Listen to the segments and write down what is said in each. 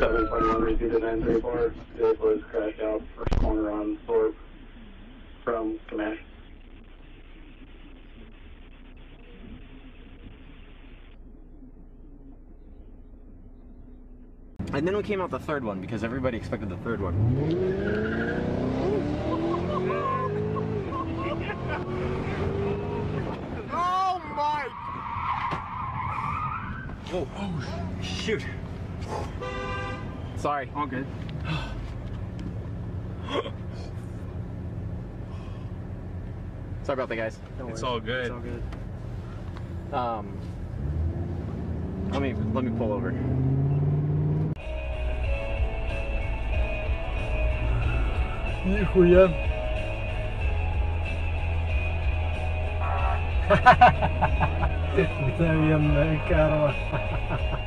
repeat the 934. It was crashed out first corner on Thorpe from Smash. And then we came out the third one because everybody expected the third one. Oh my! Oh, oh shoot. Sorry. All good. Sorry about that, guys. It's all good. It's all good. Um, let me let me pull over. Нихуя. Мгновенная карма. Geliyor.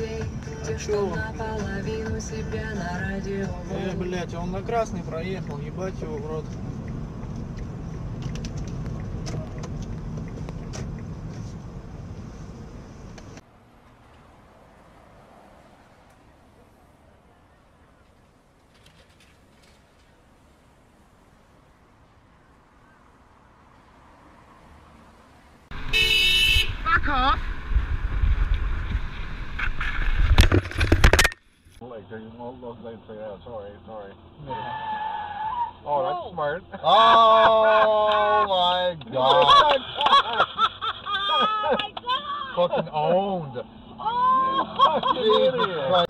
друзей, те, А что чё он? наполовину себя на радио Э, блядь, он на красный проехал, ебать его в рот. Sorry, sorry. Oh, that's smart. Oh my god. Fucking owned. Oh. Christ. cross.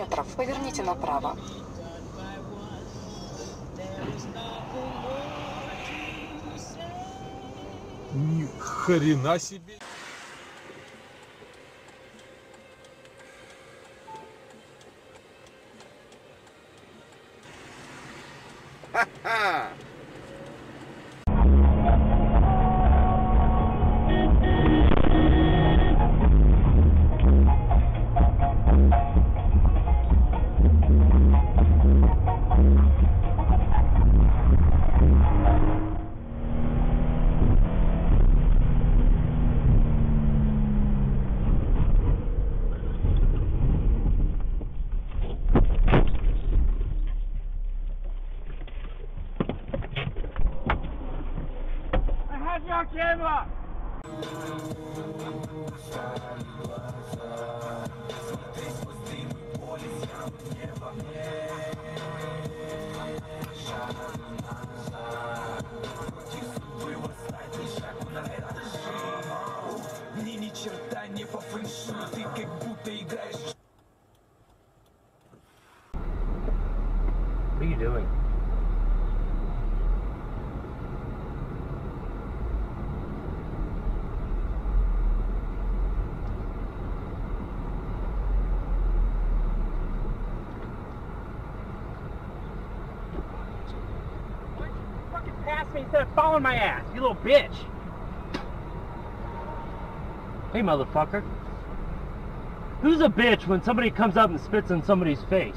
метров. Поверните направо. Ни хрена себе. What are me instead of following my ass, you little bitch. Hey, motherfucker. Who's a bitch when somebody comes up and spits in somebody's face?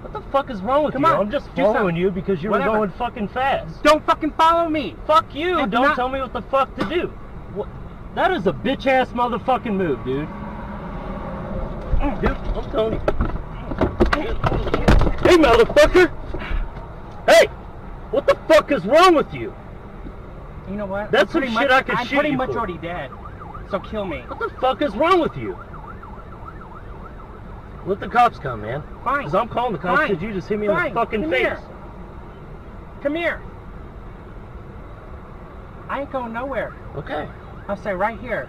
What the fuck is wrong with Come you? on, I'm just following you because you Whatever. were going fucking fast. Don't fucking follow me. Fuck you! Don't not- tell me what the fuck to do. What? That is a bitch ass motherfucking move, dude. Dude, I'm telling you. Hey, motherfucker! Hey! What the fuck is wrong with you? You know what? That's some shit much, I could I'm shoot pretty you much for. already dead. So kill me. What the fuck is wrong with you? Let the cops come, man. Fine. Because I'm calling the cops Fine. because you just hit me in the fucking Come face. here. Come here. I ain't going nowhere. Okay. I'll stay right here.